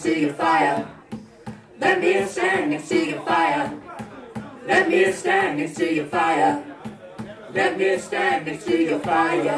next to your fire. Let me stand next to your fire. Let me stand next to your fire. Let me stand next to your fire.